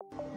you